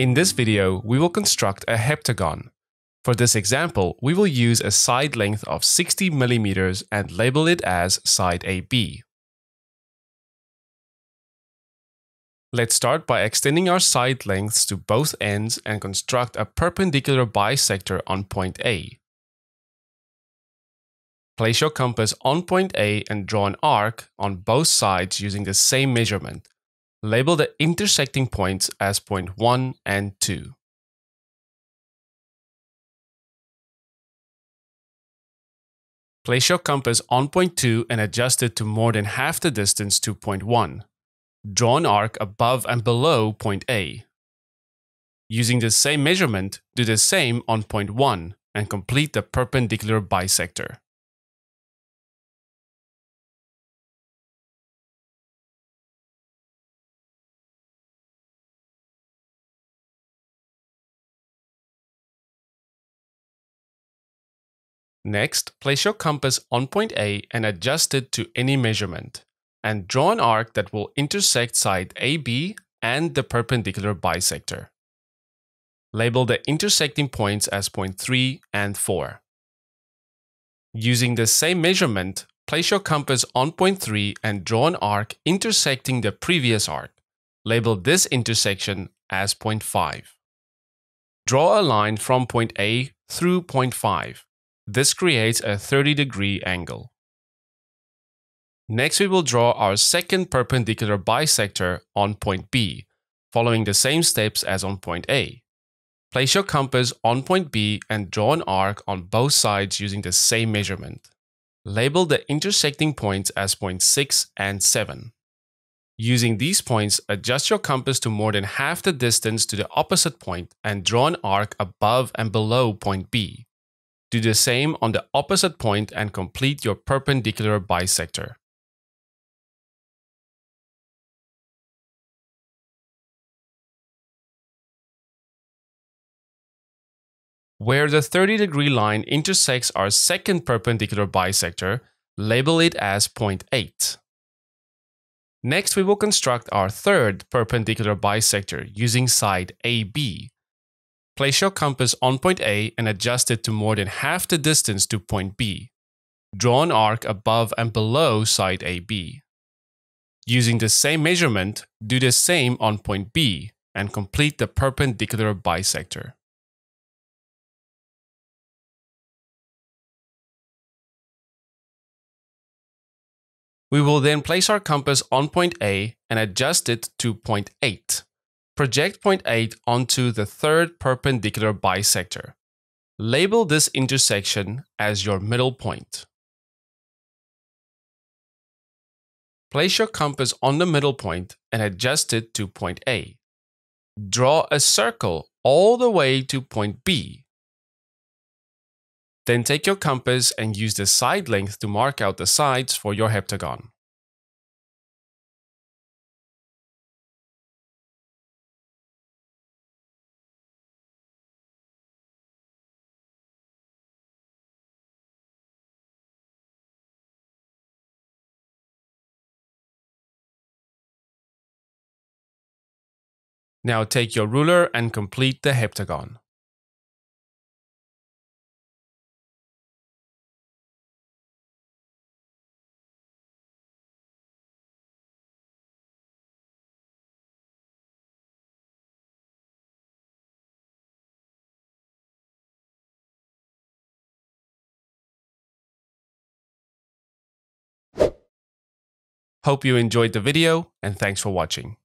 In this video, we will construct a heptagon. For this example, we will use a side length of 60 mm and label it as side AB. Let's start by extending our side lengths to both ends and construct a perpendicular bisector on point A. Place your compass on point A and draw an arc on both sides using the same measurement. Label the intersecting points as point 1 and 2. Place your compass on point 2 and adjust it to more than half the distance to point 1. Draw an arc above and below point A. Using the same measurement, do the same on point 1 and complete the perpendicular bisector. Next, place your compass on point A and adjust it to any measurement and draw an arc that will intersect side AB and the perpendicular bisector. Label the intersecting points as point 3 and 4. Using the same measurement, place your compass on point 3 and draw an arc intersecting the previous arc. Label this intersection as point 5. Draw a line from point A through point 5. This creates a 30 degree angle. Next, we will draw our second perpendicular bisector on point B, following the same steps as on point A. Place your compass on point B and draw an arc on both sides using the same measurement. Label the intersecting points as point 6 and 7. Using these points, adjust your compass to more than half the distance to the opposite point and draw an arc above and below point B. Do the same on the opposite point and complete your perpendicular bisector. Where the 30 degree line intersects our second perpendicular bisector, label it as point 8. Next, we will construct our third perpendicular bisector using side AB. Place your compass on point A and adjust it to more than half the distance to point B. Draw an arc above and below side AB. Using the same measurement, do the same on point B and complete the perpendicular bisector. We will then place our compass on point A and adjust it to point 8. Project point 8 onto the third perpendicular bisector. Label this intersection as your middle point. Place your compass on the middle point and adjust it to point A. Draw a circle all the way to point B then take your compass and use the side length to mark out the sides for your heptagon. Now take your ruler and complete the heptagon. Hope you enjoyed the video and thanks for watching.